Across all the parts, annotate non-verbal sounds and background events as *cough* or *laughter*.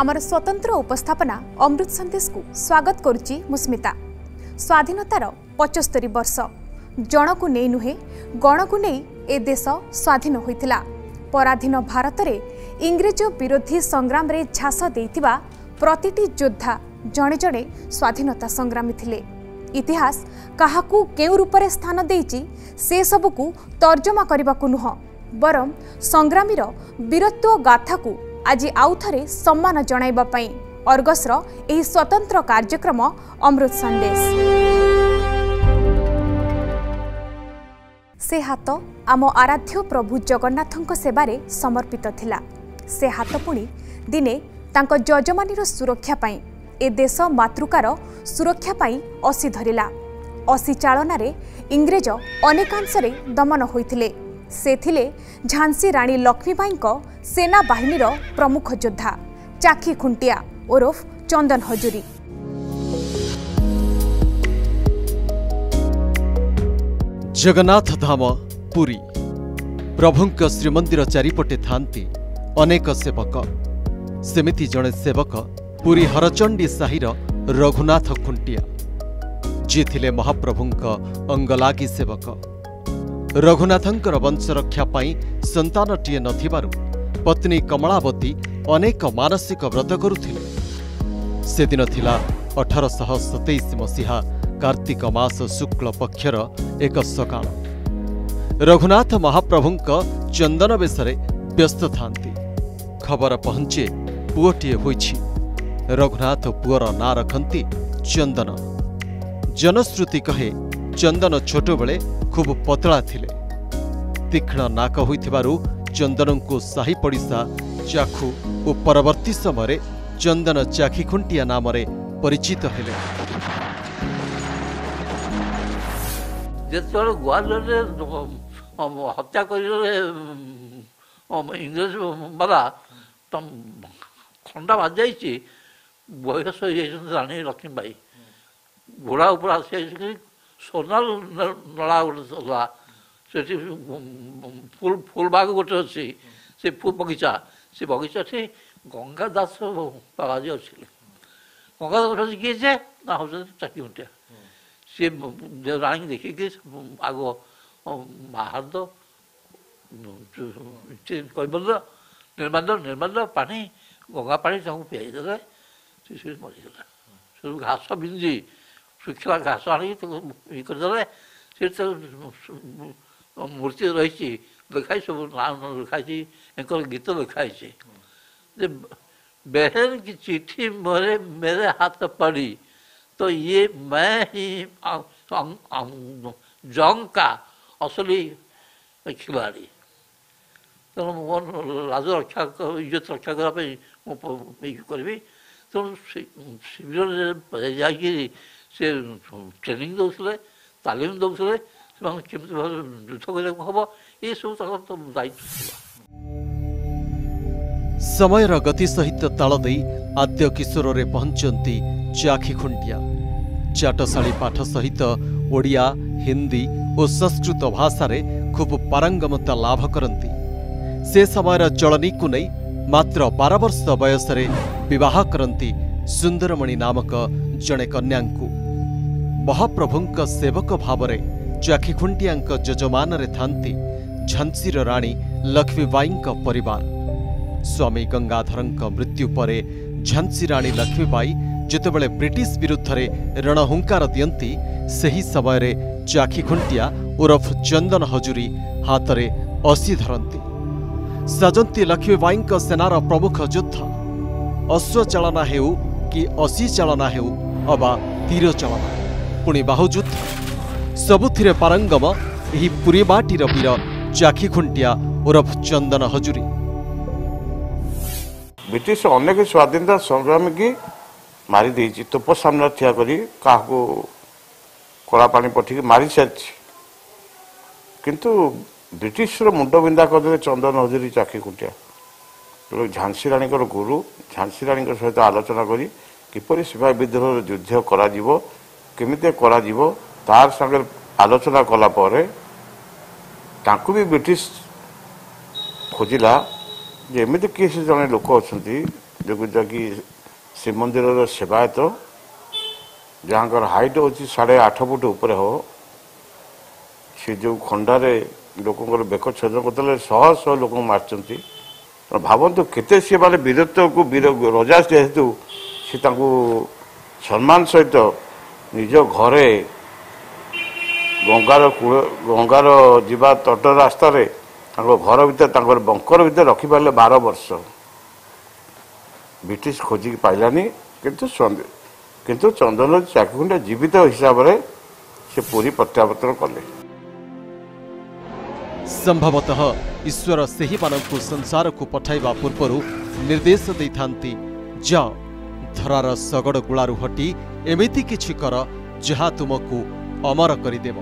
আমার স্বতন্ত্র উপস্থাপনা অমৃত সন্দেশকু স্বাগত করুচি মু স্মিতা স্বাধীনতার পঁচস্তরি বর্ষ জনকু নেই নুহে গণকু নেই এ দেশ স্বাধীন হয়েছিল পরাধীন ভারতরে ইংরেজ বিরোধী সংগ্রামে ঝাঁস দিয়ে প্রতিটি যোদ্ধা জনে জনে স্বাধীনতা সংগ্রামী লে ইতিহাস কাহাকু কেউ রূপে স্থান দিয়েছি সেসবুক তর্জমা করা নুহ বরং সংগ্রামীর বীরত্ব গাথাকু ଆଜି ଆଉଥରେ ସମ୍ମାନ ଜଣାଇବା ପାଇଁ ଅର୍ଗସର ଏହି ସ୍ୱତନ୍ତ୍ର କାର୍ଯ୍ୟକ୍ରମ ଅମୃତ ସନ୍ଦେଶ। ସେ ହାତ ଆମ ଆରାଧ୍ୟ ପ୍ରଭୁ ଜଗନ୍ନାଥଙ୍କ ସେବାରେ ସମର୍ପିତ ଥିଲା। ସେ ହାତ ପୁଣି ଦିନେ ତାଙ୍କ ଯଜମାନୀର ସୁରକ୍ଷା ପାଇଁ ଏ ଦେଶ ମାତୃକାର ସୁରକ୍ଷା ପାଇଁ ଅସି ଧରିଲା। ଅସି ଚାଳନାରେ ଇଂରେଜ ଅନେକାଂଶରେ ଦମନ ହୋଇଥିଲେ। ସେ ଥିଲେ ଝାନ୍ସୀ ରାଣୀ ଲକ୍ଷ୍ମୀବାଈଙ୍କ ସେନାବାହିନୀର ପ୍ରମୁଖ ଯୋଦ୍ଧା ଚାଖି ଖୁଣ୍ଟିଆ ଓରଫ ଚନ୍ଦନ ହଜୁରୀ ଜଗନ୍ନାଥ ଧାମ ପୁରୀ ପ୍ରଭୁଙ୍କ ଶ୍ରୀମନ୍ଦିର ଚାରିପଟେ ଥାନ୍ତି ଅନେକ ସେବକ ସେମିତି ଜଣେ ସେବକ ପୁରୀ ହରଚଣ୍ଡୀ ସାହିର ରଘୁନାଥ ଖୁଣ୍ଟିଆ ଯିଏ ଥିଲେ ମହାପ୍ରଭୁଙ୍କ ଅଙ୍ଗଲାଗି ସେବକ ରଘୁନାଥଙ୍କର ବଂଶରକ୍ଷା ପାଇଁ ସନ୍ତାନଟିଏ ନଥିବାରୁ ପତ୍ନୀ କମଳାବତୀ ଅନେକ ମାନସିକ ବ୍ରତ କରୁଥିଲେ। ସେଦିନ ଥିଲା ଅଠରଶହ ସତେଇଶ ମସିହା କାର୍ତ୍ତିକ ମାସ ଶୁକ୍ଳ ପକ୍ଷର ଏକ ସକାଳ। ରଘୁନାଥ ମହାପ୍ରଭୁଙ୍କ ଚନ୍ଦନ ବେଶରେ ବ୍ୟସ୍ତ ଥାନ୍ତି ଖବର ପହଞ୍ଚେ ପୁଅଟିଏ ହୋଇଛି। ରଘୁନାଥ ପୁଅର ନାଁ ରଖନ୍ତି ଚନ୍ଦନ। ଜନଶ୍ରୁତି କହେ ଚନ୍ଦନ ଛୋଟବେଳେ ଖୁବ୍ ପତଳା ଥିଲେ। ତୀକ୍ଷ୍ଣ ନାକ ହୋଇଥିବାରୁ ଚନ୍ଦନଙ୍କୁ ସାହି ପଡ଼ିଶା ଚାଖୁ ଓ ପରବର୍ତ୍ତୀ ସମୟରେ ଚନ୍ଦନ ଚାଖି ଖୁଣ୍ଟିଆ ନାମରେ ପରିଚିତ ହେଲେ। ଯେତେବେଳେ ଗ୍ୱାଲିୟରରେ ହତ୍ୟା କରିଦେଲେ ଇଂରେଜ ବାଲା ତ ଖଣ୍ଡା ବାଜିଯାଇଛି ବୟସ ହେଇଯାଇଛନ୍ତି ରାଣୀ ଲକ୍ଷ୍ମୀବାଇ। ଘୋଡ଼ା ଉପରେ ଆସି ଯାଇଛନ୍ତି ସୁନା ନଳା ଗୋଟେ ଥିଲା ସେଠି ଫୁଲ ଫୁଲବାଗ ଗୋଟେ ଅଛି ସେ ବଗିଚା ସେ ବଗିଚାଠି ଗଙ୍ଗା ଦାସ ବାବାଜୀ ଅଛିଲେ ଗଙ୍ଗା ଦାସ ଅଛି କିଏ ଯେ ନା ହେଉଛନ୍ତି ଚାକିରି ଘଣ୍ଟିଆ ସିଏ ଦେବରାଣୀ ଦେଖିକି ଆଗ ମହାଦ କୈବଲ୍ୟ ନିର୍ମାଲ୍ୟ ନିର୍ମାଲ୍ୟ ପାଣି ଗଙ୍ଗା ପାଣି ତାଙ୍କୁ ପିଆଇଦେଲେ ସେ ସେ ମରିଗଲା ସେ ଘାସ ବିନ୍ଧି ଶୁଖିଲା ଘାସ ଆଣିକି ତାକୁ ଇଏ କରିଦେଲେ ସେ ତ ମୂର୍ତ୍ତି ରହିଛି ଲେଖାଇ ସବୁ ନାଁ ଲେଖାଇଛି ଏଙ୍କର ଗୀତ ଲେଖାଇଛି ଯେ बहन की चिट्ठी मोरे मेरे हाथ पड़ी तो ये मैं ही जंग का असली खिलाड़ी ତେଣୁ ମୋ ଲାଜ ରକ୍ଷା ଇଜ୍ଜତ ରକ୍ଷା କରିବା ପାଇଁ ମୁଁ ଇଏ କରିବି ତେଣୁ ଶିବିରରେ ଯାଇକିରି ସେ ଟ୍ରେନିଂ ଦେଉଥିଲେ ତାଲିମ ଦେଉଥିଲେ ସେମାନେ କେମିତି ଭାବରେ ଯୁଦ୍ଧ କରିବାକୁ ହେବ ଏସବୁ ତାଙ୍କର ତ ଦାୟିତ୍ୱ ଥିଲା। ସମୟର ଗତି ସହିତ ତାଳ ଦେଇ ଆଦ୍ୟ କିଶୋରରେ ପହଞ୍ଚନ୍ତି ଚାଖି ଖୁଣ୍ଟିଆ। ଚାଟଶାଳୀ ପାଠ ସହିତ ଓଡ଼ିଆ ହିନ୍ଦୀ ଓ ସଂସ୍କୃତ ଭାଷାରେ ଖୁବ୍ ପାରଙ୍ଗମତା ଲାଭ କରନ୍ତି। ସେ ସମୟର ଚଳନୀକୁ ନେଇ ମାତ୍ର ବାର ବର୍ଷ ବୟସରେ ବିବାହ କରନ୍ତି ସୁନ୍ଦରମଣି ନାମକ ଜଣେ କନ୍ୟାଙ୍କୁ। ମହାପ୍ରଭୁଙ୍କ ସେବକ ଭାବରେ ଚାଖି ଖୁଣ୍ଟିଆଙ୍କ ଯଜମାନରେ ଥାନ୍ତି ଝାନ୍ସୀର ରାଣୀ ଲକ୍ଷ୍ମୀବାଈଙ୍କ ପରିବାର। ସ୍ୱାମୀ ଗଙ୍ଗାଧରଙ୍କ ମୃତ୍ୟୁ ପରେ ଝାନ୍ସୀ ରାଣୀ ଲକ୍ଷ୍ମୀବାଇ ଯେତେବେଳେ ବ୍ରିଟିଶ ବିରୁଦ୍ଧରେ ରଣହୁଙ୍କାର ଦିଅନ୍ତି ସେହି ସମୟରେ ଚାଖି ଖୁଣ୍ଟିଆ ଓରଫ ଚନ୍ଦନ ହଜୁରୀ ହାତରେ ଅସି ଧରନ୍ତି। ସାଜନ୍ତୀ ଲକ୍ଷ୍ମୀବାଇଙ୍କ ସେନାର ପ୍ରମୁଖ ଯୋଦ୍ଧା। ଅଶ୍ୱଚାଳନା ହେଉ କି ଅସି ଚାଳନା ହେଉ ଅବା ତୀର ଚାଳନା। ପୁଣି ବାହୁଯୁଦ୍ଧ। ସବୁଥିରେ ପାରଙ୍ଗମ ଏହି ପୁରୀ ମାଟିର ବୀର ଚାଖି ଖୁଣ୍ଟିଆ ଓରଫ ଚନ୍ଦନ ହଜୁରୀ। ବ୍ରିଟିଶ ଅନେକ ସ୍ୱାଧୀନତା ସଂଗ୍ରାମୀକି ମାରିଦେଇଛି ତୋପ ସାମ୍ନାରେ ଠିଆ କରି କାହାକୁ କଳା ପାଣି ପଠିକି ମାରି ସାରିଛି। କିନ୍ତୁ ବ୍ରିଟିଶର ମୁଣ୍ଡ ବିନ୍ଧା କରିଦେଲେ ଚନ୍ଦନ ହଜୁରୀ ଚାକି ଖୁଣ୍ଟିଆ ଝାନ୍ସୀ ରାଣୀଙ୍କର ଗୁରୁ ଝାନ୍ସୀ ରାଣୀଙ୍କ ସହିତ ଆଲୋଚନା କରି କିପରି ସିପାହୀ ବିଦ୍ରୋହର ଯୁଦ୍ଧ କରାଯିବ କେମିତି କରାଯିବ ତାର ସାଙ୍ଗରେ ଆଲୋଚନା କଲା ପରେ ତାଙ୍କୁ ବି ବ୍ରିଟିଶ ଖୋଜିଲା ଯେ ଏମିତି କିଏ ସେ ଜଣେ ଲୋକ ଅଛନ୍ତି ଯୋଗୁଁ ଯାକି ଶ୍ରୀମନ୍ଦିରର ସେବାୟତ ଯାହାଙ୍କର ହାଇଟ୍ ହେଉଛି ସାଢ଼େ ଆଠ ଫୁଟ ଉପରେ ହେବ ସେ ଯେଉଁ ଖଣ୍ଡାରେ ଲୋକଙ୍କର ବେକ ଛେଦ କରିଦେଲେ ଶହ ଶହ ଲୋକଙ୍କୁ ମାରିଛନ୍ତି। ତ ଭାବନ୍ତୁ କେତେ ସିଏ ମାନେ ବୀରତ୍ୱକୁ ବୀର ରଜା ଯେହେତୁ ସେ ତାଙ୍କୁ ସମ୍ମାନ ସହିତ ନିଜ ଘରେ ଗଙ୍ଗାର କୂଳ ଗଙ୍ଗାର ଯିବା ତଟ ରାସ୍ତାରେ ତାଙ୍କ ଘର ଭିତରେ ତାଙ୍କର ବଙ୍କର ଭିତରେ ରଖିପାରିଲେ ବାର ବର୍ଷ। ବ୍ରିଟିଶ ଖୋଜିକି ପାଇଲାନି କିନ୍ତୁ କିନ୍ତୁ ଚନ୍ଦନ ଚାକିଖୁଣ୍ଡା ଜୀବିତ ହିସାବରେ ସେ ପୁରୀ ପ୍ରତ୍ୟାବର୍ତ୍ତନ କଲେ। ସମ୍ଭବତଃ ଈଶ୍ୱର ସେହିମାନଙ୍କୁ ସଂସାରକୁ ପଠାଇବା ପୂର୍ବରୁ ନିର୍ଦ୍ଦେଶ ଦେଇଥାନ୍ତି ଯାଅ। ଧରାର ଶଗଡ଼ ଗୁଳାରୁ ହଟି ଏମିତି କିଛି କର ଯାହା ତୁମକୁ ଅମର କରିଦେବ।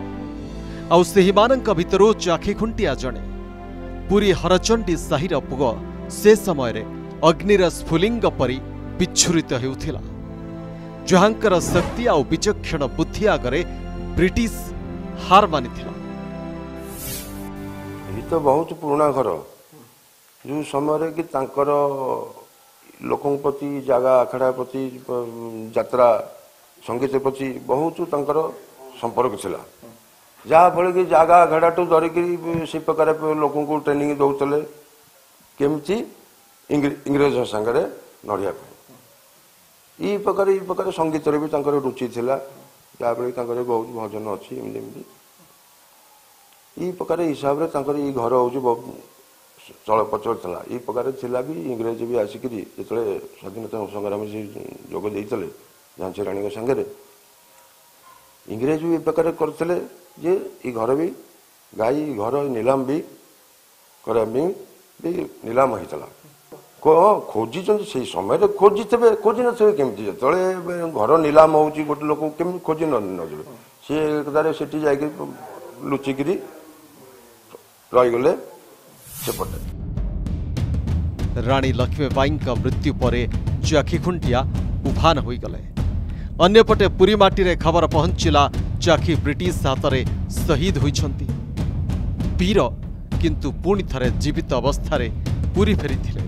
ଆଉ ସେହିମାନଙ୍କ ଭିତରୁ ଚାଖିଖୁଣ୍ଟିଆ ଜଣେ। ପୁରୀ ହରଚଣ୍ଡୀ ସାହିର ପୁଅ ସେ ସମୟରେ ଅଗ୍ନିର ସ୍ଫୁଲିଙ୍ଗ ପରି ବିଚ୍ଛୁରିତ ହେଉଥିଲା। ଯାହାଙ୍କର ଶକ୍ତି ଆଉ ବିଚକ୍ଷଣ ବୁଦ୍ଧି ଆଗରେ ବ୍ରିଟିଶ ହାର ମାନିଥିଲା। ଏଇ ତ ବହୁତ ପୁରୁଣା ଘର। ଯେଉଁ ସମୟରେ କି ତାଙ୍କର ଲୋକଙ୍କ ପ୍ରତି ଜାଗା ଆଖଡ଼ା ପ୍ରତି ପ- ଯାତ୍ରା ସଙ୍ଗୀତ ପ୍ରତି ବହୁତ ତାଙ୍କର ସମ୍ପର୍କ ଥିଲା ଯାହାଫଳରେ କି ଜାଗା ଆଖଡ଼ାଠୁ ଧରିକିରି ସେ ପ୍ରକାର ଲୋକଙ୍କୁ ଟ୍ରେନିଂ ଦେଉଥିଲେ କେମିତି ଇଂରେ- ଇଂରେଜ ସାଙ୍ଗରେ ନଡ଼ିବା ପାଇଁ ଏଇ ପ୍ରକାର ଏଇ ପ୍ରକାର ସଙ୍ଗୀତରେ ବି ତାଙ୍କର ରୁଚି ଥିଲା ଯାହାଫଳରେ କି ତାଙ୍କର ବହୁତ ଭଜନ ଅଛି ଏମିତି ଏମିତି ଏଇ ପ୍ରକାର ହିସାବରେ ତାଙ୍କର ଏଇ ଘର ହେଉଛି ବହୁତ ଚଳପ୍ରଚଳ ଥିଲା। ଏଇ ପ୍ରକାର ଥିଲା ବି ଇଂରେଜ ବି ଆସିକିରି ଯେତେବେଳେ ସ୍ୱାଧୀନତା ସଂଗ୍ରାମରେ ସେ ଯୋଗ ଦେଇଥିଲେ ଝାନ୍ସୀ ରାଣୀଙ୍କ ସାଙ୍ଗରେ ଇଂରେଜ ବି ଏ ପ୍ରକାର କରିଥିଲେ ଯେ ଏଇ ଘର ବି ଗାଈ ଘର ନିଲାମ ବି କରିବା ପାଇଁ ବି ନିଲାମ ହେଇଥିଲା। କଣ ଖୋଜିଛନ୍ତି ସେଇ ସମୟରେ ଖୋଜିଥିବେ ଖୋଜି ନଥିବେ କେମିତି? ଯେତେବେଳେ ଘର ନିଲାମ ହେଉଛି ଗୋଟେ ଲୋକକୁ କେମିତି ଖୋଜି ନ ନଯିବେ ସିଏ ଏକଦାରେ ସେଠି ଯାଇକି ଲୁଚିକିରି ରହିଗଲେ। ସେପଟେ ରାଣୀ ଲକ୍ଷ୍ମୀବାଈଙ୍କ ମୃତ୍ୟୁ ପରେ ଚାଖିଖୁଣ୍ଟିଆ ଉଭାନ ହୋଇଗଲେ। ଅନ୍ୟପଟେ ପୁରୀ ମାଟିରେ ଖବର ପହଞ୍ଚିଲା ଚାଖି ବ୍ରିଟିଶ ହାତରେ ଶହୀଦ ହୋଇଛନ୍ତି। ବୀର କିନ୍ତୁ ପୁଣି ଥରେ ଜୀବିତ ଅବସ୍ଥାରେ ପୁରୀ ଫେରିଥିଲେ।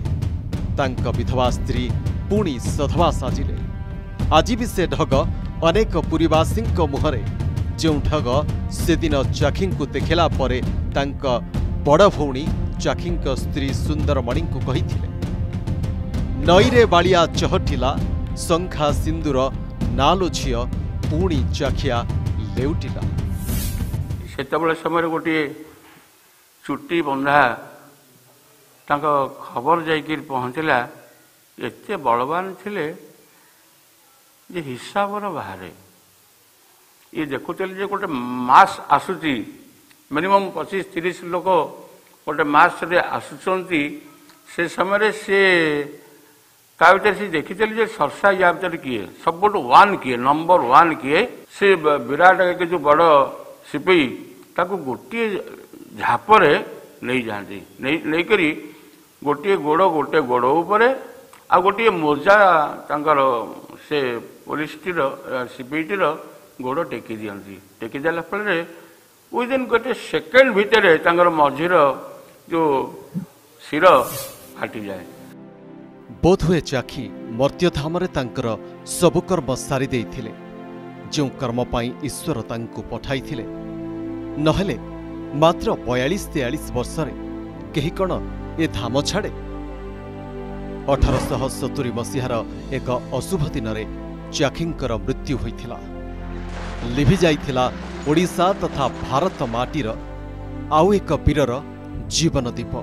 ତାଙ୍କ ବିଧବା ସ୍ତ୍ରୀ ପୁଣି ସଧବା ସାଜିଲେ। ଆଜି ବି ସେ ଢଗ ଅନେକ ପୁରୀବାସୀଙ୍କ ମୁହଁରେ। ଯେଉଁ ଢଗ ସେଦିନ ଚାଖିଙ୍କୁ ଦେଖିଲା ପରେ ତାଙ୍କ ବଡ଼ ଭଉଣୀ ଚାଖିଙ୍କ ସ୍ତ୍ରୀ ସୁନ୍ଦରମଣିଙ୍କୁ କହିଥିଲେ ନଈରେ ବାଳିଆ ଚହଟିଲା ଶଙ୍ଖା ସିନ୍ଦୁର ନାଲୋ ଝିଅ ପୁଣି ଚାଖିଆ ଲେଉଟିଲା। ସେତେବେଳେ ସମୟରେ ଗୋଟିଏ ଚୁଟି ବନ୍ଧା ତାଙ୍କ ଖବର ଯାଇକି ପହଞ୍ଚିଲା ଏତେ ବଳବାନ ଥିଲେ ଯେ ହିସାବର ବାହାରେ। ଇଏ ଦେଖୁଥିଲେ ଯେ ଗୋଟେ ମାସ୍ ଆସୁଛି ମିନିମମ୍ ପଚିଶ ତିରିଶ ଲୋକ ଗୋଟେ ମାସରେ ଆସୁଛନ୍ତି ସେ ସମୟରେ ସେ ତା ଭିତରେ ସେ ଦେଖିଥିଲେ ଯେ ସରସା ୟା ଭିତରେ କିଏ? ସବୁଠୁ ୱାନ୍ କିଏ? ନମ୍ବର ୱାନ୍ କିଏ? ସେ ବ- ବିରାଟ ଏକ ଯୋଉ ବଡ଼ ସିପେଇ ତାକୁ ଗୋଟିଏ ଝାପରେ ନେଇଯାଆନ୍ତି। ନେଇ ନେଇକରି ଗୋଟିଏ ଗୋଡ଼ ଗୋଟେ ଗୋଡ଼ ଉପରେ ଆଉ ଗୋଟିଏ ମୋଜା ତାଙ୍କର ସେ ପୋଲିସଟିର ଅ, ସିପେଇଟିର ଗୋଡ଼ ଟେକି ଦିଅନ୍ତି। ଟେକି ଦେଲା ଫଳରେ ୱିଦିନ୍ ଗୋଟେ ସେକେଣ୍ଡ ଭିତରେ ତାଙ୍କର ମଝିର ଯୋଉ ଶିର ଫାଟିଯାଏ। ବୋଧହୁଏ ଚାଖି ମର୍ତ୍ତ୍ୟଧାମରେ ତାଙ୍କର ସବୁ କର୍ମ ସାରି ଦେଇଥିଲେ। ଯେଉଁ କର୍ମ ପାଇଁ ଈଶ୍ୱର ତାଙ୍କୁ ପଠାଇଥିଲେ ନହେଲେ ମାତ୍ର ବୟାଳିଶ ତେୟାଳିଶ ବର୍ଷରେ କେହି କ'ଣ ଏ ଧାମ ଛାଡ଼େ? ଅଠରଶହ ସତୁରି ମସିହାର ଏକ ଅଶୁଭ ଦିନରେ ଚାଖିଙ୍କର ମୃତ୍ୟୁ ହୋଇଥିଲା। ଲିଭି ଯାଇଥିଲା ଓଡ଼ିଶା ତଥା ଭାରତ ମାଟିର ଆଉ ଏକ ବୀରର ଜୀବନ ଦୀପ।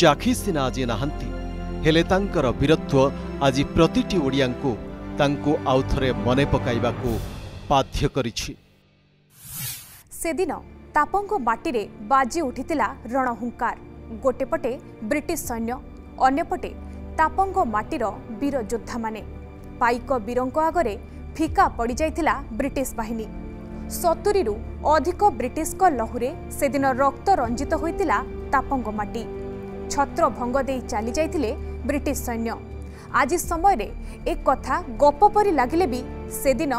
ଚାଖି ସିନା ଆଜି ନାହାନ୍ତି ହେଲେ ତାଙ୍କର ବୀରତ୍ୱ ଆଜି ପ୍ରତିଟି ଓଡ଼ିଆଙ୍କୁ ତାଙ୍କୁ ଆଉଥରେ ମନେ ପକାଇବାକୁ ବାଧ୍ୟ କରିଛି। ସେଦିନ ତାପଙ୍କ ମାଟିରେ ବାଜି ଉଠିଥିଲା ରଣହୁଙ୍କାର। ଗୋଟେ ପଟେ ବ୍ରିଟିଶ ସୈନ୍ୟ ଅନ୍ୟପଟେ ତାପଙ୍କ ମାଟିର ବୀର ଯୋଦ୍ଧାମାନେ ପାଇକ ବୀରଙ୍କ ଆଗରେ ଫିକା ପଡ଼ିଯାଇଥିଲା ବ୍ରିଟିଶ ବାହିନୀ। ସତୁରିରୁ ଅଧିକ ବ୍ରିଟିଶଙ୍କ ଲହୁରେ ସେଦିନ ରକ୍ତ ରଞ୍ଜିତ ହୋଇଥିଲା ତାପଙ୍ଗ ମାଟି। ଛତ୍ରଭଙ୍ଗ ଦେଇ ଚାଲି ଯାଇଥିଲେ ବ୍ରିଟିଶ ସୈନ୍ୟ। ଆଜି ସମୟରେ ଏ କଥା ଗପ ପରି ଲାଗିଲେ ବି ସେଦିନ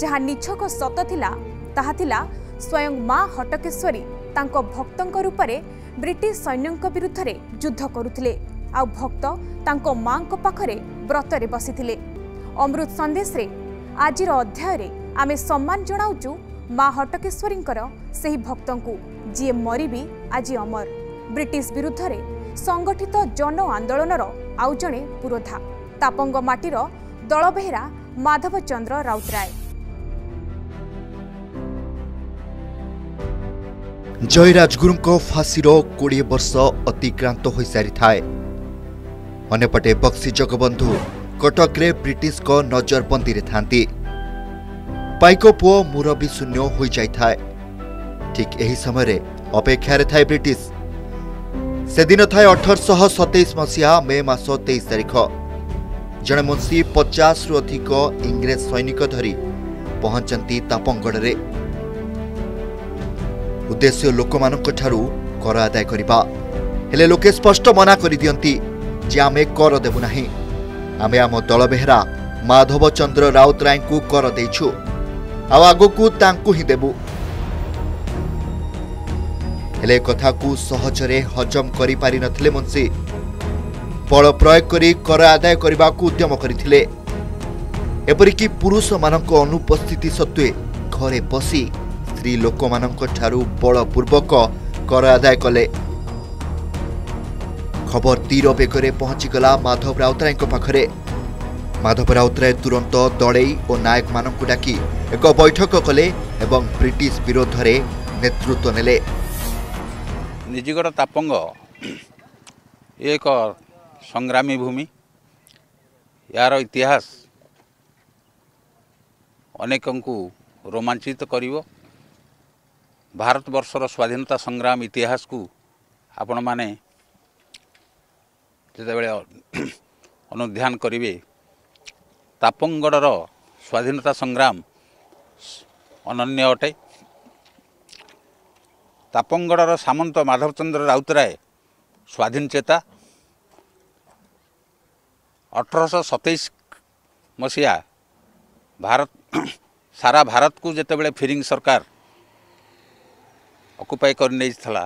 ଯାହା ନିଛକ ସତ ଥିଲା ତାହା ଥିଲା ସ୍ୱୟଂ ମା ହଟକେଶ୍ୱରୀ ତାଙ୍କ ଭକ୍ତଙ୍କ ରୂପରେ ବ୍ରିଟିଶ ସୈନ୍ୟଙ୍କ ବିରୁଦ୍ଧରେ ଯୁଦ୍ଧ କରୁଥିଲେ। ଆଉ ଭକ୍ତ ତାଙ୍କ ମାଙ୍କ ପାଖରେ ବ୍ରତରେ ବସିଥିଲେ। ଅମୃତ ସନ୍ଦେଶରେ ଆଜିର ଅଧ୍ୟାୟରେ ଆମେ ସମ୍ମାନ ଜଣାଉଛୁ ମା ହଟକେଶ୍ୱରୀଙ୍କର ସେହି ଭକ୍ତଙ୍କୁ ଯିଏ ମରିବି ଆଜି ଅମର। ବ୍ରିଟିଶ ବିରୁଦ୍ଧରେ ସଂଗଠିତ ଜନ ଆନ୍ଦୋଳନର ଆଉ ଜଣେ ପୁରୋଧା। ତାପଙ୍ଗ ମାଟିର ଦଳବେହେରା ମାଧବଚନ୍ଦ୍ର ରାଉତରାୟ। ଜୟରାଜଗୁରୁଙ୍କ ଫାଶୀର କୋଡ଼ିଏ ବର୍ଷ ଅତିକ୍ରାନ୍ତ ହୋଇସାରିଥାଏ। ଅନ୍ୟପଟେ ବକ୍ସି ଜଗବନ୍ଧୁ କଟକରେ ବ୍ରିଟିଶଙ୍କ ନଜରବନ୍ଦୀରେ ଥାନ୍ତି ପାଇକ ପୁଅ ମୁରବୀ ଶୂନ୍ୟ ହୋଇଯାଇଥାଏ। ଠିକ୍ ଏହି ସମୟରେ ଅପେକ୍ଷାରେ ଥାଏ ବ୍ରିଟିଶ। ସେଦିନ ଥାଏ ଅଠରଶହ ସତେଇଶ ମସିହା ମେ ମାସ ତେଇଶ ତାରିଖ। ଜଣେ ମୁନ୍ସି ପଚାଶରୁ ଅଧିକ ଇଂରେଜ ସୈନିକ ଧରି ପହଞ୍ଚନ୍ତି ତାପଙ୍ଗଡ଼ରେ ଉଦ୍ଦେଶ୍ୟ ଲୋକମାନଙ୍କଠାରୁ କର ଆଦାୟ କରିବା। ହେଲେ ଲୋକେ ସ୍ପଷ୍ଟ ମନା କରିଦିଅନ୍ତି ଯେ ଆମେ କର ଦେବୁ ନାହିଁ। ଆମେ ଆମ ଦଳ ବେହେରା ମାଧବ ଚନ୍ଦ୍ର ରାଉତରାୟଙ୍କୁ କର ଦେଇଛୁ। ଆଉ ଆଗକୁ ତାଙ୍କୁ ହିଁ ଦେବୁ ହେଲେ ଏ କଥାକୁ ସହଜରେ ହଜମ କରିପାରିନଥିଲେ ମୁନ୍ସି ବଳ ପ୍ରୟୋଗ କରି କର ଆଦାୟ କରିବାକୁ ଉଦ୍ୟମ କରିଥିଲେ ଏପରିକି ପୁରୁଷମାନଙ୍କ ଅନୁପସ୍ଥିତି ସତ୍ତ୍ୱେ ଘରେ ବସି ସ୍ତ୍ରୀ ଲୋକମାନଙ୍କଠାରୁ ବଳପୂର୍ବକ କର ଆଦାୟ କଲେ ଖବର ତୀର ବେଗରେ ପହଞ୍ଚିଗଲା ମାଧବ ରାଉତରାୟଙ୍କ ପାଖରେ ମାଧବ ରାଉତରାୟ ତୁରନ୍ତ ଦଳେଇ ଓ ନାୟକମାନଙ୍କୁ ଡାକି ଏକ ବୈଠକ କଲେ ଏବଂ ବ୍ରିଟିଶ ବିରୋଧରେ ନେତୃତ୍ୱ ନେଲେ। ନିଜିଗଡ଼ ତାପଙ୍ଗ ଏକ ସଂଗ୍ରାମୀ ଭୂମି। ଏହାର ଇତିହାସ ଅନେକଙ୍କୁ ରୋମାଞ୍ଚିତ କରିବ। ଭାରତବର୍ଷର ସ୍ୱାଧୀନତା ସଂଗ୍ରାମ ଇତିହାସକୁ ଆପଣମାନେ ଯେତେବେଳେ ଅନୁଧ୍ୟାନ କରିବେ ତାପଙ୍ଗଡ଼ର ସ୍ୱାଧୀନତା ସଂଗ୍ରାମ ଅନନ୍ୟ ଅଟେ। ତାପଙ୍ଗଡ଼ର ସାମନ୍ତ ମାଧବଚନ୍ଦ୍ର ରାଉତରାୟ ସ୍ୱାଧୀନ ଚେତା। ଅଠରଶହ ସତେଇଶ ମସିହା ଭାରତ *coughs* ସାରା ଭାରତକୁ ଯେତେବେଳେ ଫିରିଙ୍ଗ ସରକାର ଅକୁପାଇ କରିନେଇଥିଲା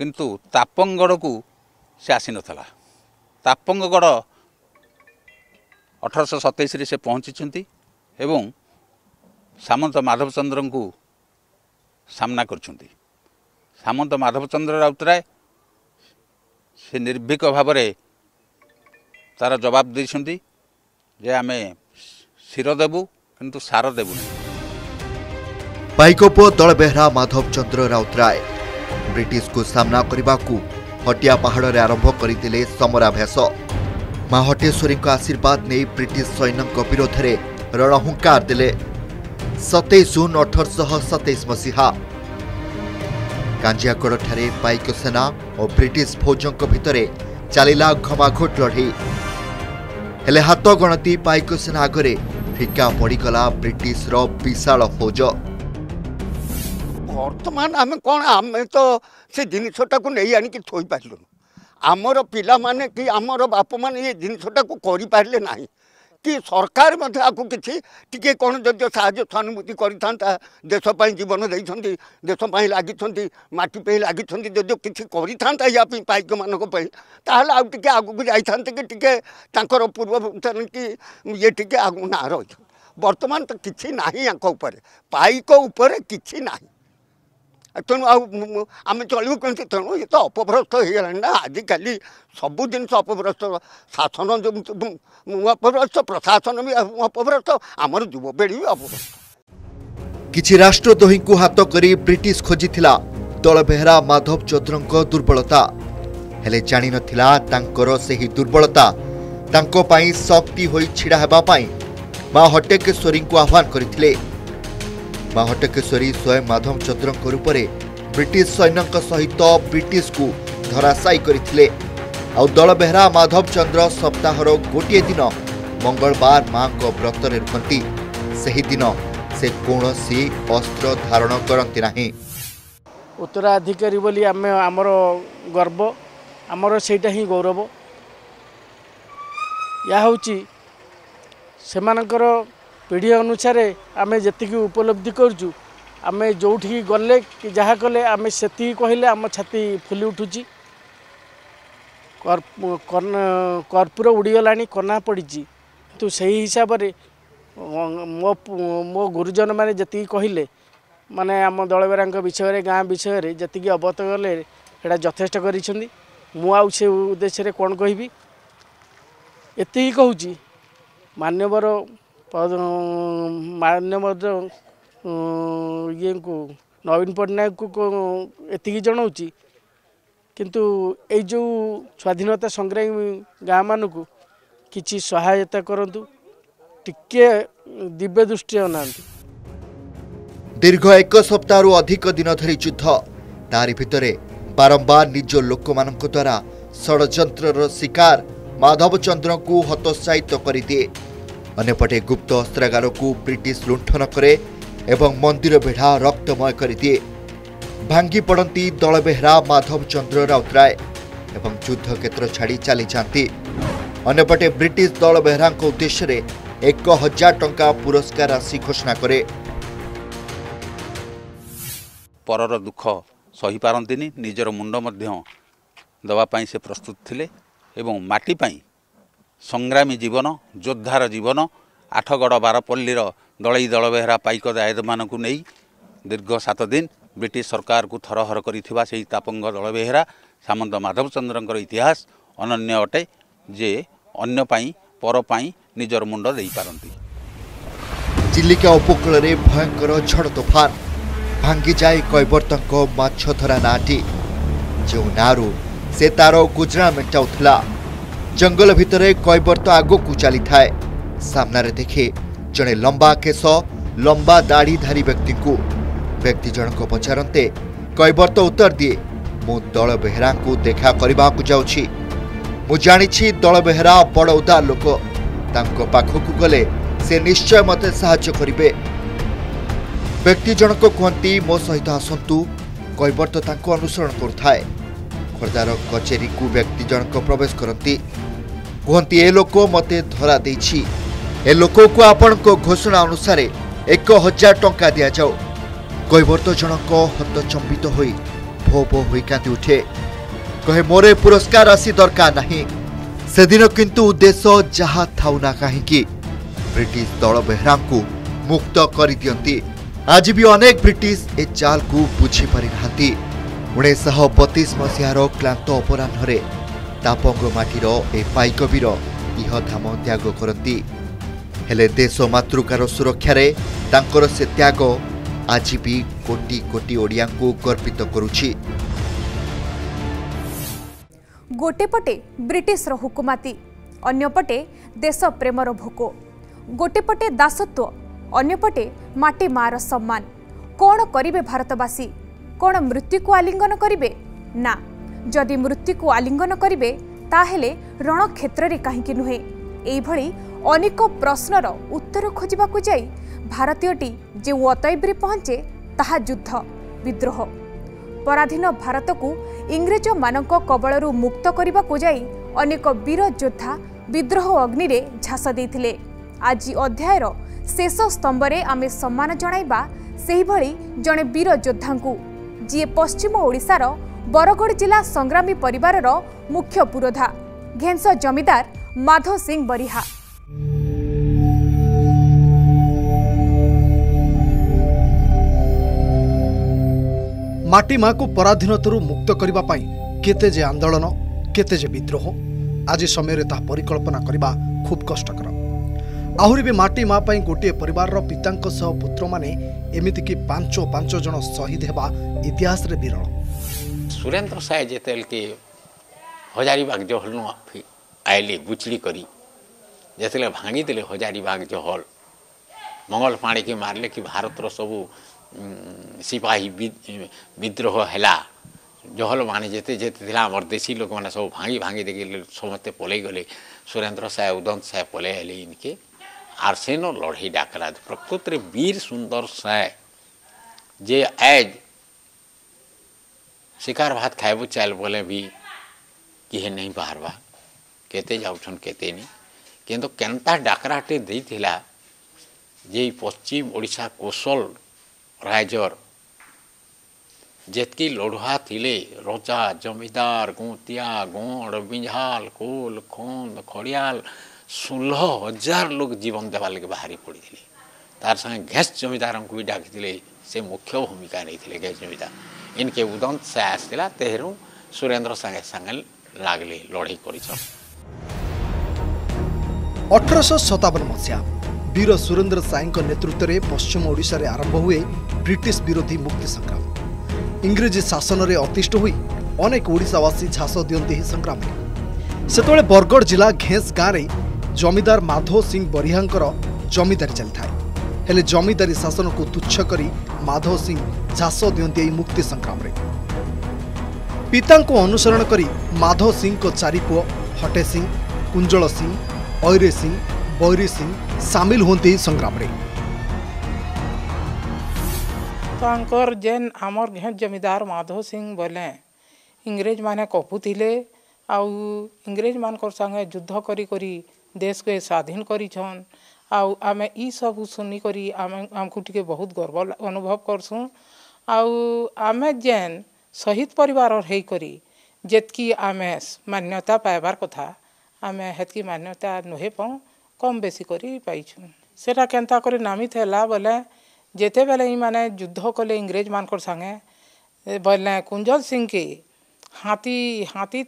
କିନ୍ତୁ ତାପଙ୍ଗଡ଼କୁ ସେ ଆସିନଥିଲା। ତାପଙ୍ଗଗଡ଼ ଅଠରଶହ ସତେଇଶରେ ସେ ପହଞ୍ଚିଛନ୍ତି ଏବଂ ସାମନ୍ତ ମାଧବଚନ୍ଦ୍ରଙ୍କୁ ସାମ୍ନା କରିଛନ୍ତି। ସାମନ୍ତ ମାଧବଚନ୍ଦ୍ର ରାଉତରାୟ ସେ ନିର୍ଭୀକ ଭାବରେ ତାର ଜବାବ ଦେଇଛନ୍ତି ଯେ ଆମେ ଶିର ଦେବୁ କିନ୍ତୁ ସାର ଦେବୁନି ପାଇକ ପୁଅ ଦଳ ବେହେରା ମାଧବ ଚନ୍ଦ୍ର ରାଉତରାୟ ବ୍ରିଟିଶକୁ ସାମ୍ନା କରିବାକୁ ହଟିଆ ପାହାଡ଼ରେ ଆରମ୍ଭ କରିଥିଲେ ସମରାଭ୍ୟାସ। ମା ହଟେଶ୍ୱରୀଙ୍କ ଆଶୀର୍ବାଦ ନେଇ ବ୍ରିଟିଶ ସୈନ୍ୟଙ୍କ ବିରୋଧରେ ରଣହୁଙ୍କାର ଦେଲେ ସତେଇଶ ଜୁନ୍ ଅଠରଶହ ସତେଇଶ ମସିହା କାଞ୍ଜିଆଗଡ଼ଠାରେ ପାଇକ ସେନା ଓ ବ୍ରିଟିଶ ଫୌଜଙ୍କ ଭିତରେ ଚାଲିଲା ଘମାଘୋଟ ଲଢ଼େଇ ହେଲେ ହାତ ଗଣତି ପାଇକ ସେନା ଆଗରେ ଫିକା ପଡ଼ିଗଲା ବ୍ରିଟିଶର ବିଶାଳ ଫୌଜ ବର୍ତ୍ତମାନ ଆମେ କ'ଣ ଆମେ ତ ସେ ଜିନିଷଟାକୁ ନେଇ ଆଣିକି ଥୋଇପାରିଲୁନୁ ଆମର ପିଲାମାନେ କି ଆମର ବାପମାନେ ଏ ଜିନିଷଟାକୁ କରିପାରିଲେ ନାହିଁ। କି ସରକାର ମଧ୍ୟ ଆକୁ କିଛି ଟିକେ କ'ଣ ଯଦି ସାହାଯ୍ୟ ସହାନୁଭୂତି କରିଥାନ୍ତା ଦେଶ ପାଇଁ ଜୀବନ ଦେଇଛନ୍ତି ଦେଶ ପାଇଁ ଲାଗିଛନ୍ତି ମାଟି ପାଇଁ ଲାଗିଛନ୍ତି ଯଦି କିଛି କରିଥାନ୍ତା ୟା ପାଇଁ ପାଇକମାନଙ୍କ ପାଇଁ ତାହେଲେ ଆଉ ଟିକେ ଆଗକୁ ଯାଇଥାନ୍ତେ କି ଟିକେ ତାଙ୍କର ପୂର୍ବ କି ଇଏ ଟିକେ ଆଗକୁ ନାଁ ରହିଥାନ୍ତା। ବର୍ତ୍ତମାନ ତ କିଛି ନାହିଁ ୟାଙ୍କ ଉପରେ। ପାଇକ ଉପରେ କିଛି ନାହିଁ। ତେଣୁ ଆଉ ମୁଁ- ମୁଁ- ଆମେ ଚଳିବୁ କେମିତି? ତେଣୁ ଏ ତ ଅପଭ୍ରଷ୍ଟ ହେଇଗଲାଣି ନା। ଆଜିକାଲି ସବୁ ଜିନିଷ ଅପଭ୍ରଷ୍ଟ। ଶାସନ ଯେମିତି ମୁଁ ଅପଭ୍ରଷ୍ଟ ପ୍ରଶାସନ ବି ଅପଭ୍ରଷ୍ଟ। ଆମର ଯୁବପିଢ଼ି ବି ଅପଭ୍ରଷ୍ଟ। କିଛି ରାଷ୍ଟ୍ରଦ୍ରୋହୀଙ୍କୁ ହାତ କରି ବ୍ରିଟିଶ ଖୋଜିଥିଲା ଦଳ ବେହେରା ମାଧବ ଚନ୍ଦ୍ରଙ୍କ ଦୁର୍ବଳତା। ହେଲେ ଜାଣିନଥିଲା ତାଙ୍କର ସେହି ଦୁର୍ବଳତା। ତାଙ୍କ ପାଇଁ ଶକ୍ତି ହୋଇ ଛିଡ଼ା ହେବା ପାଇଁ ମା ହଟକେଶ୍ୱରୀଙ୍କୁ ଆହ୍ୱାନ କରିଥିଲେ। ମା ହଟକେଶ୍ୱରୀ ସ୍ୱୟଂ ମାଧବ ଚନ୍ଦ୍ରଙ୍କ ରୂପରେ ବ୍ରିଟିଶ ସୈନ୍ୟଙ୍କ ସହିତ ବ୍ରିଟିଶକୁ ଧରାଶାୟୀ କରିଥିଲେ। ଆଉ ଦଳ ବେହେରା ମାଧବ ଚନ୍ଦ୍ର ସପ୍ତାହର ଗୋଟିଏ ଦିନ ମଙ୍ଗଳବାର ମାଙ୍କ ବ୍ରତରେ ରୁହନ୍ତି। ସେହିଦିନ ସେ କୌଣସି ଅସ୍ତ୍ର ଧାରଣ କରନ୍ତି ନାହିଁ। ଉତ୍ତରାଧିକାରୀ ବୋଲି ଆମେ ଆମର ଗର୍ବ ଆମର ସେଇଟା ହିଁ ଗୌରବ। ଏହା ହେଉଛି ସେମାନଙ୍କର ପିଢ଼ି ଅନୁସାରେ ଆମେ ଯେତିକି ଉପଲବ୍ଧି କରୁଛୁ ଆମେ ଯେଉଁଠିକି ଗଲେ କି ଯାହା କଲେ ଆମେ ସେତିକି କହିଲେ ଆମ ଛାତି ଫୁଲି ଉଠୁଛି। କର୍ପ- କର୍ଣ୍ଣ- କର୍ପୂର ଉଡ଼ିଗଲାଣି କନା ପଡ଼ିଛି। କିନ୍ତୁ ସେହି ହିସାବରେ ଅ, ମୋ ପୁ- ମୋ ଗୁରୁଜନମାନେ ଯେତିକି କହିଲେ ମାନେ ଆମ ଦଳବେରାଙ୍କ ବିଷୟରେ ଗାଁ ବିଷୟରେ ଯେତିକି ଅବଗତ କଲେ ସେଇଟା ଯଥେଷ୍ଟ କରିଛନ୍ତି। ମୁଁ ଆଉ ସେ ଉଦ୍ଦେଶ୍ୟରେ କ'ଣ କହିବି? ଏତିକି କହୁଛି। ମାନ୍ୟବର ମାନ୍ୟବର ଉଁ, ଇଏଙ୍କୁ ନବୀନ ପଟ୍ଟନାୟକଙ୍କୁ ଏତିକି ଜଣାଉଛି କିନ୍ତୁ ଏଇ ଯେଉଁ ସ୍ୱାଧୀନତା ସଂଗ୍ରାମୀ ଗାଁମାନଙ୍କୁ କିଛି ସହାୟତା କରନ୍ତୁ ଟିକେ ଦିବ୍ୟ ଦୃଷ୍ଟି ଅନାନ୍ତୁ ଦୀର୍ଘ ଏକ ସପ୍ତାହରୁ ଅଧିକ ଦିନ ଧରି ଯୁଦ୍ଧ ତାରି ଭିତରେ ବାରମ୍ବାର ନିଜ ଲୋକମାନଙ୍କ ଦ୍ୱାରା ଷଡ଼ଯନ୍ତ୍ରର ଶିକାର ମାଧବଚନ୍ଦ୍ରଙ୍କୁ ହତୋତ୍ସାହିତ କରିଦିଏ ଅନ୍ୟପଟେ ଗୁପ୍ତ ଅସ୍ତ୍ରାଗାରକୁ ବ୍ରିଟିଶ ଲୁଣ୍ଠନ କରେ ଏବଂ ମନ୍ଦିର ବେଢ଼ା ରକ୍ତମୟ କରିଦିଏ। ଭାଙ୍ଗି ପଡ଼ନ୍ତି ଦଳବେହେରା ମାଧବଚନ୍ଦ୍ର ରାଉତରାୟ ଏବଂ ଯୁଦ୍ଧକ୍ଷେତ୍ର ଛାଡ଼ି ଚାଲିଯାଆନ୍ତି। ଅନ୍ୟପଟେ ବ୍ରିଟିଶ ଦଳବେହେରାଙ୍କ ଉଦ୍ଦେଶ୍ୟରେ ଏକ ହଜାର ଟଙ୍କା ପୁରସ୍କାର ରାଶି ଘୋଷଣା କରେ। ପରର ଦୁଃଖ ସହିପାରନ୍ତିନି ନିଜର ମୁଣ୍ଡ ମଧ୍ୟ ଦେବା ପାଇଁ ସେ ପ୍ରସ୍ତୁତ ଥିଲେ ଏବଂ ମାଟି ପାଇଁ ସଂଗ୍ରାମୀ ଜୀବନ ଯୋଦ୍ଧାର ଜୀବନ ଆଠଗଡ଼ ବାରପଲ୍ଲୀର ଦଳେଇ ଦଳବେହେରା ପାଇକ ଦାୟଦମାନଙ୍କୁ ନେଇ ଦୀର୍ଘ ସାତ ଦିନ ବ୍ରିଟିଶ ସରକାରକୁ ଥରହର କରିଥିବା ସେହି ତାପଙ୍ଗ ଦଳବେହେରା ସାମନ୍ତ ମାଧବଚନ୍ଦ୍ରଙ୍କର ଇତିହାସ ଅନନ୍ୟ ଅଟେ ଯେ ଅନ୍ୟ ପାଇଁ ପର ପାଇଁ ନିଜର ମୁଣ୍ଡ ଦେଇପାରନ୍ତି। ଚିଲିକା ଉପକୂଳରେ ଭୟଙ୍କର ଝଡ଼ ତୋଫାନ। ଭାଙ୍ଗିଯାଏ କୈବର୍ତ୍ତଙ୍କ ମାଛଧରା ନାଁଟି ଯେଉଁ ନାଁରୁ ସେ ତାର ଗୁଜରା ମେଣ୍ଟାଉଥିଲା ଜଙ୍ଗଲ ଭିତରେ କୈବର୍ତ୍ତ ଆଗକୁ ଚାଲିଥାଏ ସାମ୍ନାରେ ଦେଖେ ଜଣେ ଲମ୍ବା କେଶ ଲମ୍ବା ଦାଢ଼ିଧାରୀ ବ୍ୟକ୍ତିଙ୍କୁ ବ୍ୟକ୍ତି ଜଣକ ପଚାରନ୍ତେ କୈବର୍ତ୍ତ ଉତ୍ତର ଦିଏ ମୁଁ ଦଳ ବେହେରାଙ୍କୁ ଦେଖା କରିବାକୁ ଯାଉଛି ମୁଁ ଜାଣିଛି ଦଳ ବେହେରା ବଡ଼ ଉଦାର ଲୋକ ତାଙ୍କ ପାଖକୁ ଗଲେ ସେ ନିଶ୍ଚୟ ମୋତେ ସାହାଯ୍ୟ କରିବେ ବ୍ୟକ୍ତି ଜଣକ କୁହନ୍ତି ମୋ ସହିତ ଆସନ୍ତୁ କୈବର୍ତ୍ତ ତାଙ୍କୁ ଅନୁସରଣ କରୁଥାଏ ଖୋର୍ଦ୍ଧାର କଚେରୀକୁ ବ୍ୟକ୍ତି ଜଣକ ପ୍ରବେଶ କରନ୍ତି। କୁହନ୍ତି ଏ ଲୋକ ମୋତେ ଧରା ଦେଇଛି। ଏ ଲୋକକୁ ଆପଣଙ୍କ ଘୋଷଣା ଅନୁସାରେ ଏକ ହଜାର ଟଙ୍କା ଦିଆଯାଉ କୈବର୍ତ୍ତ ଜଣକ ହତଚମ୍ବିତ ହୋଇ ଭୋ ଭୋ ହୋଇ କାନ୍ଦି ଉଠେ। କହେ ମୋର ଏ ପୁରସ୍କାର ରାଶି ଦରକାର ନାହିଁ। ସେଦିନ କିନ୍ତୁ ଉଦ୍ଦେଶ୍ୟ ଯାହା ଥାଉ ନା କାହିଁକି? ବ୍ରିଟିଶ ଦଳ ବେହେରାଙ୍କୁ ମୁକ୍ତ କରିଦିଅନ୍ତି। ଆଜି ବି ଅନେକ ବ୍ରିଟିଶ ଏ ଚାଲକୁ ବୁଝିପାରିନାହାନ୍ତି। ଉଣେଇଶହ ବତିଶ ମସିହାର କ୍ଲାନ୍ତ ଅପରାହ୍ନରେ ତାପଙ୍ଗ ମାଟିର ଏ ପାଇକବୀର ଇହଧାମ ତ୍ୟାଗ କରନ୍ତି। ହେଲେ ଦେଶ ମାତୃକାର ସୁରକ୍ଷାରେ ତାଙ୍କର ସେ ତ୍ୟାଗ ଆଜି ବି କୋଟି କୋଟି ଓଡ଼ିଆଙ୍କୁ ଗର୍ବିତ କରୁଛି। ଗୋଟେ ପଟେ ବ୍ରିଟିଶର ହୁକୁମାତି ଅନ୍ୟପଟେ ଦେଶ ପ୍ରେମର ଭୋକ। ଗୋଟେ ପଟେ ଦାସତ୍ୱ ଅନ୍ୟପଟେ ମାଟି ମାର ସମ୍ମାନ। କ'ଣ କରିବେ ଭାରତବାସୀ? କ'ଣ ମୃତ୍ୟୁକୁ ଆଲିଙ୍ଗନ କରିବେ? ନା ଯଦି ମୃତ୍ୟୁକୁ ଆଲିଙ୍ଗନ କରିବେ ତାହେଲେ ରଣକ୍ଷେତ୍ରରେ କାହିଁକି ନୁହେଁ? ଏଇଭଳି ଅନେକ ପ୍ରଶ୍ନର ଉତ୍ତର ଖୋଜିବାକୁ ଯାଇ ଭାରତୀୟଟି ଯେଉଁ ଅତୈବରେ ପହଞ୍ଚେ ତାହା ଯୁଦ୍ଧ ବିଦ୍ରୋହ। ପରାଧୀନ ଭାରତକୁ ଇଂରେଜମାନଙ୍କ କବଳରୁ ମୁକ୍ତ କରିବାକୁ ଯାଇ ଅନେକ ବୀର ଯୋଦ୍ଧା ବିଦ୍ରୋହ ଅଗ୍ନିରେ ଝାସ ଦେଇଥିଲେ। ଆଜି ଅଧ୍ୟାୟର ଶେଷ ସ୍ତମ୍ଭରେ ଆମେ ସମ୍ମାନ ଜଣାଇବା ସେହିଭଳି ଜଣେ ବୀର ଯୋଦ୍ଧାଙ୍କୁ ଯିଏ ପଶ୍ଚିମ ଓଡ଼ିଶାର ବରଗଡ଼ ଜିଲ୍ଲା ସଂଗ୍ରାମୀ ପରିବାରର ମୁଖ୍ୟ ପୁରୋଧା। ଘେଂସ ଜମିଦାର ମାଧବ ସିଂ ବରିହା। ମାଟି ମାକୁ ପରାଧୀନତାରୁ ମୁକ୍ତ କରିବା ପାଇଁ କେତେ ଯେ ଆନ୍ଦୋଳନ କେତେ ଯେ ବିଦ୍ରୋହ ଆଜି ସମୟରେ ତାହା ପରିକଳ୍ପନା କରିବା ଖୁବ୍ କଷ୍ଟକର। ଆହୁରି ବି ମାଟି ମା ପାଇଁ ଗୋଟିଏ ପରିବାରର ପିତାଙ୍କ ସହ ପୁତ୍ରମାନେ ଏମିତିକି ପାଞ୍ଚ ପାଞ୍ଚ ଜଣ ଶହୀଦ ହେବା ଇତିହାସରେ ବିରଳ ସୁରେନ୍ଦ୍ର ସାଏ ଯେତେବେଳେ ହଜାରିବାଗ ଜହଲନୁ ଆଇଲେ ଗୁଚଡ଼ି କରି ଯେତେବେଳେ ଭାଙ୍ଗିଦେଲେ ହଜାରିବାଗ ଜହଲ ମଙ୍ଗଳ ପାଣିକି ମାରିଲେ କି ଭାରତର ସବୁ ସିପାହୀ ବିଦ୍ରୋହ ହେଲା ଜହଲ ମାନେ ଯେତେ ଯେତେ ଥିଲା ଆମର ଦେଶୀ ଲୋକମାନେ ସବୁ ଭାଙ୍ଗି ଭାଙ୍ଗି ଦେଇକି ସମସ୍ତେ ପଳେଇ ଗଲେ ସୁରେନ୍ଦ୍ର ସାଏ ଉଦନ୍ତ ସାଏ ପଳେଇ ଆଇଲେ ଇନକେ आरसेनो लड़ाई डाकरा तो प्रकृत रे वीर सुंदर साय जे एज शिकार भात खाइबु चल बोले भी किए नहीं बाहर बा केते जाऊछन केते नहीं। किंतु केनता डाकराटे देथिला जे पश्चिम ओडिशा कोसल राजर जेतकी लोढ़ुआ थिले, रोजा, जमीदार, गुतिया, गोड़, बिंझाल, कुल, खोंद, खड़ियाल ଷୋହଳ ହଜାର ଲୋକ ଜୀବନ ଦେବା ଲାଗି ବାହାରି ପଡ଼ିଥିଲେ। ତାର ସାଙ୍ଗେ ଘେସ୍ ଜମିଦାରଙ୍କୁ ବି ଡାକିଥିଲେ ସେ ମୁଖ୍ୟ ଭୂମିକା ନେଇଥିଲେ ଘେସ୍ ଜମିଦାର। ଇନକେ ଉଦନ୍ତ ସେ ଆସିଥିଲା ତେହେରୁ ସୁରେନ୍ଦ୍ର ସାଙ୍ଗେ ସାଙ୍ଗେ ଲାଗିଲେ ଲଢ଼େଇ କରିଛନ୍ ଅଠରଶହ ସତାବନ ମସିହା ବୀର ସୁରେନ୍ଦ୍ର ସାଏଙ୍କ ନେତୃତ୍ୱରେ ପଶ୍ଚିମ ଓଡ଼ିଶାରେ ଆରମ୍ଭ ହୁଏ ବ୍ରିଟିଶ ବିରୋଧୀ ମୁକ୍ତି ସଂଗ୍ରାମ। ଇଂରେଜୀ ଶାସନରେ ଅତିଷ୍ଠ ହୋଇ ଅନେକ ଓଡ଼ିଶାବାସୀ ଝାସ ଦିଅନ୍ତି ଏହି ସଂଗ୍ରାମରେ। ସେତେବେଳେ ବରଗଡ଼ ଜିଲ୍ଲା ଘେଁସ ଗାଁରେ ଜମିଦାର ମାଧବ ସିଂ ବରିହାଙ୍କର ଜମିଦାରୀ ଚାଲିଥାଏ। ହେଲେ ଜମିଦାରୀ ଶାସନକୁ ତୁଚ୍ଛ କରି ମାଧବ ସିଂ ଝାସ ଦିଅନ୍ତି ଏହି ମୁକ୍ତି ସଂଗ୍ରାମରେ। ପିତାଙ୍କୁ ଅନୁସରଣ କରି ମାଧବ ସିଂଙ୍କ ଚାରି ପୁଅ ହଟେ ସିଂ କୁଞ୍ଜଳ ସିଂ ଐରେ ସିଂ ବୈରୀ ସିଂ ସାମିଲ ହୁଅନ୍ତି ଏହି ସଂଗ୍ରାମରେ। ତାଙ୍କର ଯେନ୍ ଆମର୍ ଘେଁ ଜମିଦାର ମାଧବ ସିଂ ବୋଲେ ଇଂରେଜମାନେ କପୁଥିଲେ ଆଉ ଇଂରେଜମାନଙ୍କର ସାଙ୍ଗେ ଯୁଦ୍ଧ କରି କରି ଦେଶକେ ସ୍ୱାଧୀନ କରିଛନ୍ ଆଉ ଆମେ ଇ ସବୁ ଶୁନିକରି ଆମେ ଆମକୁ ଟିକେ ବହୁତ ଗର୍ବ ଅନୁଭବ କରସୁଁ। ଆଉ ଆମେ ଯେନ୍ ଶହୀଦ ପରିବାରର ହେଇକରି ଯେତ୍କି ଆମେ ମାନ୍ୟତା ପାଇବାର କଥା ଆମେ ହେତ୍କି ମାନ୍ୟତା ନୁହେଁ ପାଉଁ କମ୍ ବେଶୀ କରି ପାଇଛୁଁ। ସେଟା କେନ୍ତା କରି ନାମିତ ହେଲା ବୋଲେ ଯେତେବେଳେ ଇମାନେ ଯୁଦ୍ଧ କଲେ ଇଂରେଜମାନଙ୍କର ସାଙ୍ଗେ ବୋଇଲେ କୁଞ୍ଜଲ ସିଂକେ ହାତୀ ହାତୀ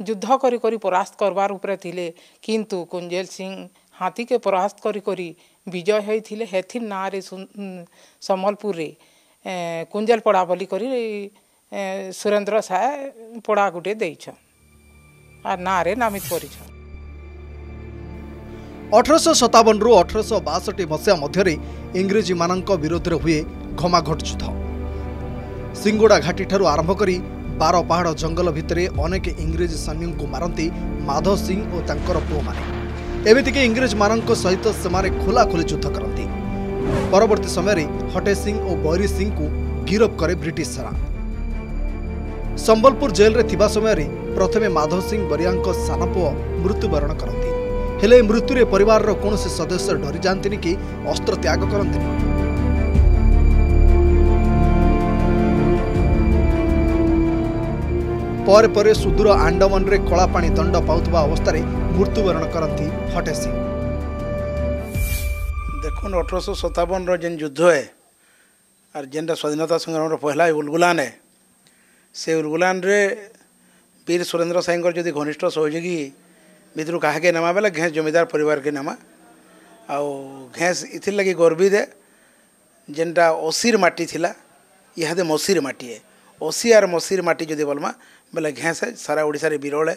ଯୁଦ୍ଧ କରି କରି ପରାସ୍ତ କରବାର ଉପରେ ଥିଲେ। କିନ୍ତୁ କୁଞ୍ଜଲ ସିଂ ହାତୀକେ ପରାସ୍ତ କରି କରି ବିଜୟ ହୋଇଥିଲେ ହେଥିର୍ ନାଁରେ ସମ୍ବଲପୁରରେ। କୁଞ୍ଜଲ ପଡ଼ା ବୋଲି କରି ସୁରେନ୍ଦ୍ର ସାଏ ପଡ଼ା ଗୋଟେ ଦେଇଛନ୍। ଆର୍ ନାଁରେ ନାମିତ କରିଛନ୍। ଅଠରଶହ ସତାବନରୁ ଅଠରଶହ ବାଷଠି ମସିହା ମଧ୍ୟରେ ଇଂରେଜୀମାନଙ୍କ ବିରୋଧରେ ହୁଏ ଘମାଘଟ ଯୁଦ୍ଧ। ସିଙ୍ଗୋଡ଼ା ଘାଟିଠାରୁ ଆରମ୍ଭ କରି ବାର ପାହାଡ଼ ଜଙ୍ଗଲ ଭିତରେ ଅନେକ ଇଂରେଜ ସୈନ୍ୟଙ୍କୁ ମାରନ୍ତି ମାଧବ ସିଂ ଓ ତାଙ୍କର ପୁଅମାନେ। ଏମିତିକି ଇଂରେଜମାନଙ୍କ ସହିତ ସେମାନେ ଖୋଲାଖୋଲି ଯୁଦ୍ଧ କରନ୍ତି। ପରବର୍ତ୍ତୀ ସମୟରେ ହଟେ ସିଂ ଓ ବୈରୀ ସିଂଙ୍କୁ ଗିରଫ କରେ ବ୍ରିଟିଶ ସେନା ସମ୍ବଲପୁର ଜେଲରେ ଥିବା ସମୟରେ ପ୍ରଥମେ ମାଧବ ସିଂ ବରିଆଙ୍କ ସାନ ପୁଅ ମୃତ୍ୟୁବରଣ କରନ୍ତି। ହେଲେ ମୃତ୍ୟୁରେ ପରିବାରର କୌଣସି ସଦସ୍ୟ ଡରିଯାଆନ୍ତିନି କି ଅସ୍ତ୍ର ତ୍ୟାଗ କରନ୍ତିନି। ପରେ ପରେ ସୁଦୂର ଆଣ୍ଡାମାନରେ କଳାପାଣି ଦଣ୍ଡ ପାଉଥିବା ଅବସ୍ଥାରେ ମୃତ୍ୟୁବରଣ କରନ୍ତି ହଟେ ସିଂ ଦେଖୁନ୍ ଅଠରଶହ ସତାବନର ଯେନ୍ ଯୁଦ୍ଧ ହେ ଆର୍ ଯେନ୍ଟା ସ୍ୱାଧୀନତା ସଂଗ୍ରାମର ପହିଲା ଉଲଗୁଲାନ ହେ ସେ ଉଲଗୁଲାନରେ ବୀର ସୁରେନ୍ଦ୍ର ସାଇଙ୍କର ଯଦି ଘନିଷ୍ଠ ସହଯୋଗୀ ଭିତରୁ କାହାକେ ନେମା ବେଲେ ଘେଁସ ଜମିଦାର ପରିବାରକେ ନେମା। ଆଉ ଘେଁସ ଇଥିର୍ଲାଗି ଗର୍ବିତ ହେ ଯେନ୍ଟା ଅଶୀର ମାଟି ଥିଲା ଇହାଦେ ମସିର ମାଟି ହେ। ଅଶୀ ଆର୍ ମସିର ମାଟି ଯଦି ବୋଲମା ବେଲେ ଘେଁସ ସାରା ଓଡ଼ିଶାରେ ବିରଳ ହେ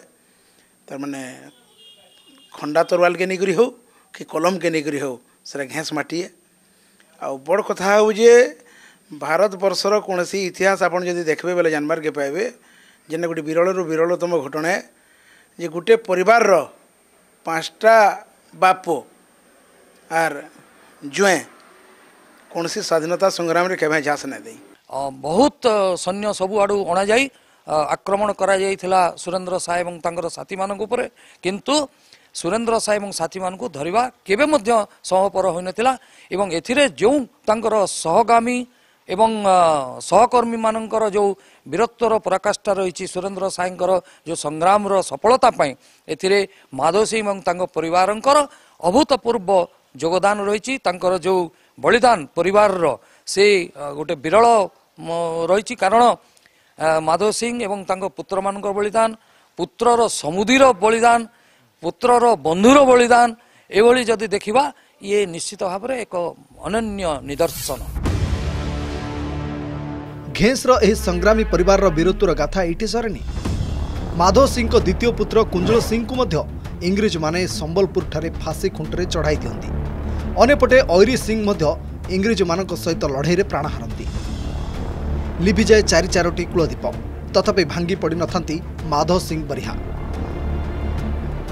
ତାର୍ ମାନେ ଖଣ୍ଡା ତରୱାଲକେ ନେଇକରି ହଉ କି କଲମକେ ନେଇକରି ହଉ ସେଟା ଘେଁସ ମାଟି ହେ ଆଉ ବଡ଼ କଥା ହଉ ଯେ ଭାରତବର୍ଷର କୌଣସି ଇତିହାସ ଆପଣ ଯଦି ଦେଖିବେ ବେଲେ ଜାନବାର୍କେ ପାଇବେ ଯେନ୍ଟା ଗୋଟେ ବିରଳରୁ ବିରଳତମ ଘଟଣା ହେ ଯେ ଗୋଟେ ପରିବାରର ପାଞ୍ଚଟା ବାପ ଆର୍ ଜୁଏଁ କୌଣସି ସ୍ୱାଧୀନତା ସଂଗ୍ରାମରେ କେବେ ଝାସ ନାଇଁ ଦେଇ ବହୁତ ସୈନ୍ୟ ସବୁଆଡ଼ୁ ଅଣାଯାଇ ଆକ୍ରମଣ କରାଯାଇଥିଲା ସୁରେନ୍ଦ୍ର ସାଏ ଏବଂ ତାଙ୍କର ସାଥୀମାନଙ୍କ ଉପରେ। କିନ୍ତୁ ସୁରେନ୍ଦ୍ର ସାଏ ଏବଂ ସାଥୀମାନଙ୍କୁ ଧରିବା କେବେ ମଧ୍ୟ ସମ୍ଭବପର ହୋଇନଥିଲା ଏବଂ ଏଥିରେ ଯେଉଁ ତାଙ୍କର ସହଗାମୀ ଏବଂ ସହକର୍ମୀମାନଙ୍କର ଯେଉଁ ବୀରତ୍ୱର ପରାକାଷ୍ଠା ରହିଛି ସୁରେନ୍ଦ୍ର ସାଏଙ୍କର ଯେଉଁ ସଂଗ୍ରାମର ସଫଳତା ପାଇଁ ଏଥିରେ ମାଧବ ସିଂ ଏବଂ ତାଙ୍କ ପରିବାରଙ୍କର ଅଭୂତପୂର୍ବ ଯୋଗଦାନ ରହିଛି। ତାଙ୍କର ଯେଉଁ ବଳିଦାନ ପରିବାରର ସେ ଗୋଟେ ବିରଳ ରହିଛି। କାରଣ ମାଧବ ସିଂ ଏବଂ ତାଙ୍କ ପୁତ୍ରମାନଙ୍କର ବଳିଦାନ ପୁତ୍ରର ସମୁଦିର ବଳିଦାନ ପୁତ୍ରର ବନ୍ଧୁର ବଳିଦାନ ଏଭଳି ଯଦି ଦେଖିବା ଇଏ ନିଶ୍ଚିତ ଭାବରେ ଏକ ଅନନ୍ୟ ନିଦର୍ଶନ। ଘେଁସର ଏହି ସଂଗ୍ରାମୀ ପରିବାରର ବୀରତ୍ୱର ଗାଥା ଏଇଠି ସରେନି। ମାଧବ ସିଂଙ୍କ ଦ୍ୱିତୀୟ ପୁତ୍ର କୁଞ୍ଜଳ ସିଂଙ୍କୁ ମଧ୍ୟ ଇଂରେଜମାନେ ସମ୍ବଲପୁରଠାରେ ଫାଶୀ ଖୁଣ୍ଟରେ ଚଢ଼ାଇ ଦିଅନ୍ତି। ଅନ୍ୟପଟେ ଐରୀ ସିଂ ମଧ୍ୟ ଇଂରେଜମାନଙ୍କ ସହିତ ଲଢ଼େଇରେ ପ୍ରାଣ ହାରନ୍ତି। ଲିଭିଯାଏ ଚାରି ଚାରୋଟି କୂଳଦୀପ। ତଥାପି ଭାଙ୍ଗି ପଡ଼ିନଥାନ୍ତି ମାଧବ ସିଂ ବରିହା।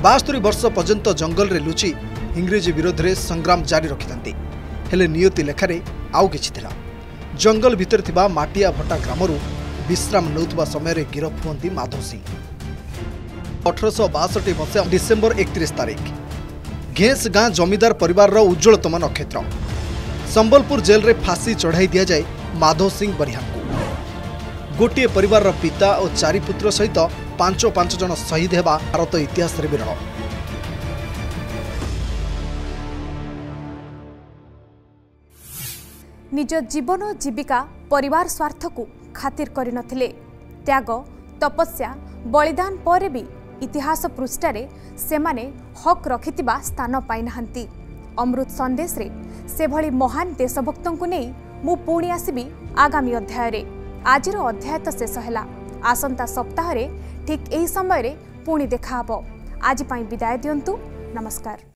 ବାସ୍ତରୀ ବର୍ଷ ପର୍ଯ୍ୟନ୍ତ ଜଙ୍ଗଲରେ ଲୁଚି ଇଂରେଜୀ ବିରୋଧରେ ସଂଗ୍ରାମ ଜାରି ରଖିଥାନ୍ତି। ହେଲେ ନିୟତି ଲେଖାରେ ଆଉ କିଛି ଥିଲା। ଜଙ୍ଗଲ ଭିତରେ ଥିବା ମାଟିଆ ଭଟା ଗ୍ରାମରୁ ବିଶ୍ରାମ ନେଉଥିବା ସମୟରେ ଗିରଫ ହୁଅନ୍ତି ମାଧବ ସିଂ। ଅଠରଶହ ବାଷଠି ମସିହା ଡିସେମ୍ବର ଏକତିରିଶ ତାରିଖ। ଘେଁସ ଗାଁ ଜମିଦାର ପରିବାରର ଉଜ୍ଜଳତମ ନକ୍ଷତ୍ର। ସମ୍ବଲପୁର ଜେଲରେ ଫାଶୀ ଚଢ଼ାଇ ଦିଆଯାଏ ମାଧବ ସିଂ ବରିହାଙ୍କୁ। ଗୋଟିଏ ପରିବାରର ପିତା ଓ ଚାରି ପୁତ୍ର ସହିତ ପାଞ୍ଚ ପାଞ୍ଚ ଜଣ ଶହୀଦ ହେବା ଭାରତ ଇତିହାସରେ ବିରଳ। ନିଜ ଜୀବନ ଜୀବିକା ପରିବାର ସ୍ୱାର୍ଥକୁ ଖାତିର କରିନଥିଲେ। ତ୍ୟାଗ ତପସ୍ୟା ବଳିଦାନ ପରେ ବି ଇତିହାସ ପୃଷ୍ଠାରେ ସେମାନେ ହକ୍ ରଖିଥିବା ସ୍ଥାନ ପାଇନାହାନ୍ତି। ଅମୃତ ସନ୍ଦେଶରେ ସେଭଳି ମହାନ ଦେଶଭକ୍ତଙ୍କୁ ନେଇ ମୁଁ ପୁଣି ଆସିବି ଆଗାମୀ ଅଧ୍ୟାୟରେ। ଆଜିର ଅଧ୍ୟାୟ ତ ଶେଷ ହେଲା। ଆସନ୍ତା ସପ୍ତାହରେ ଠିକ୍ ଏହି ସମୟରେ ପୁଣି ଦେଖାହେବ। ଆଜି ପାଇଁ ବିଦାୟ ଦିଅନ୍ତୁ। ନମସ୍କାର।